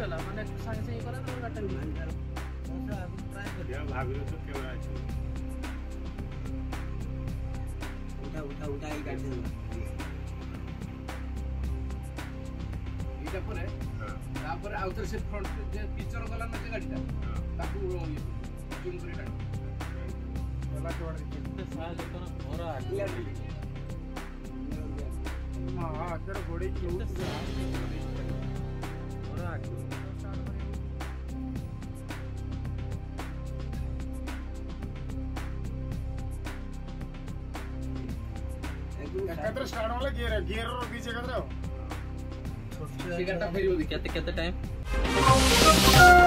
করলা মানে সঙ্গে সঙ্গে করলা তো কাটা ট্রাই করি ভাবিলো তো কেউ আছে উঠা উঠা উঠা এই কাটে এইটা পরে হ্যাঁ। তারপরে আউটার সে ফ্রন্ট যে পিচর গলা না যে গাড়িটা হ্যাঁ। তাকে জুম ইয়ে করে টাকা গলা চড়ে কেতে সাহায্য করা ভরা আগলা দিলি মা আ তোর ঘোড়ে কি উঠছে ಯಾಕಂದ್ರೆ ಸ್ಟಾರ್ಟ್ ಮಾಡಲ್ಲ ಗೇರ್ ಗೇರ್ ಬೀಜ ಸಿಗಟ್ಟ ಟೈಮ್